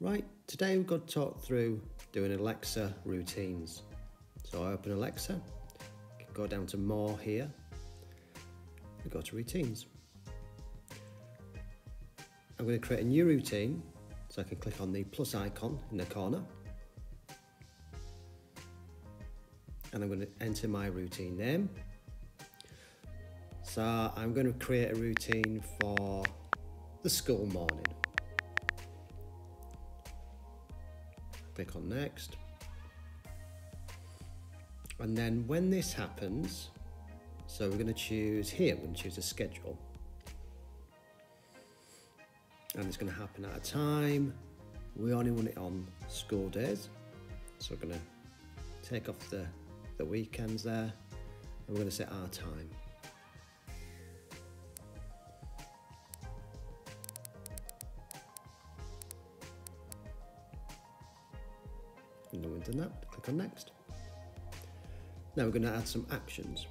Right, today we've got to talk through doing Alexa routines. So I open Alexa, go down to more here, and go to routines. I'm going to create a new routine, so I can click on the plus icon in the corner. And I'm going to enter my routine name. So I'm going to create a routine for the school morning. Click on next. And then when this happens, so we're going to choose here, we're going to choose a schedule. And it's going to happen at a time. We only want it on school days. So we're going to take off the, the weekends there. And we're going to set our time. Click on next. Now we're going to add some actions.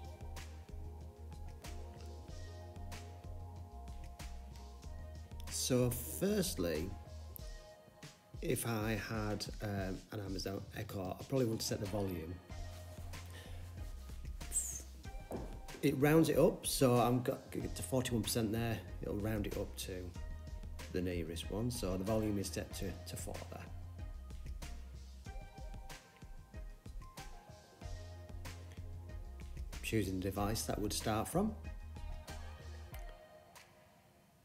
So firstly, if I had um, an Amazon Echo, I probably want to set the volume. It rounds it up, so I'm got to 41% there. It'll round it up to the nearest one. So the volume is set to, to 4 there. Choosing the device that would start from.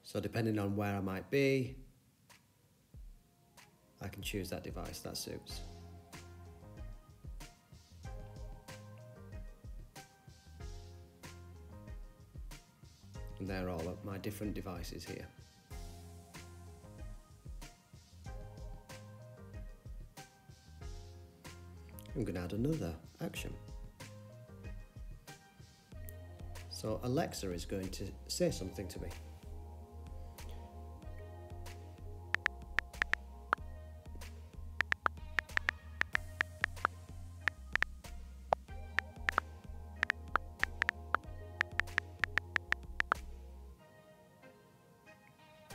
So depending on where I might be, I can choose that device that suits. And they're all of my different devices here. I'm going to add another action. So Alexa is going to say something to me.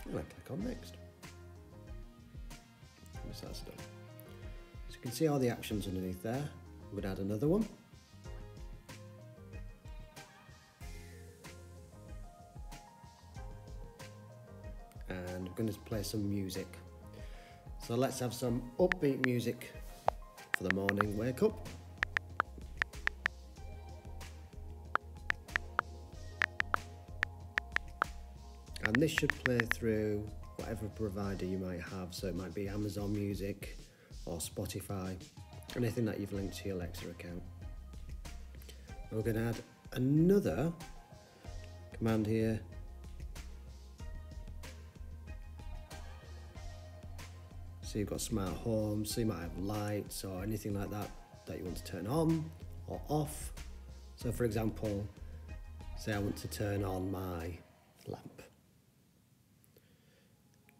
And I click on next. Once that's done. So you can see all the actions underneath there. We would add another one. And I'm going to play some music. So let's have some upbeat music for the morning wake up. And this should play through whatever provider you might have. So it might be Amazon Music or Spotify, anything that you've linked to your Alexa account. And we're going to add another command here So you've got smart home, so you might have lights or anything like that that you want to turn on or off. So for example, say I want to turn on my lamp.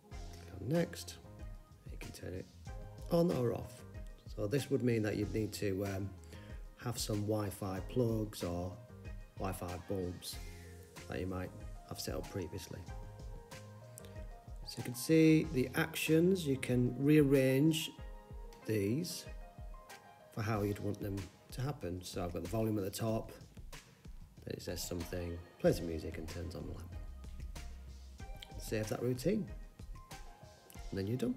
Click on next, you can turn it on or off. So this would mean that you'd need to um, have some Wi-Fi plugs or Wi-Fi bulbs that you might have set up previously. So you can see the actions, you can rearrange these for how you'd want them to happen. So I've got the volume at the top, then it says something, plays the music and turns on the lamp. Save that routine, and then you're done.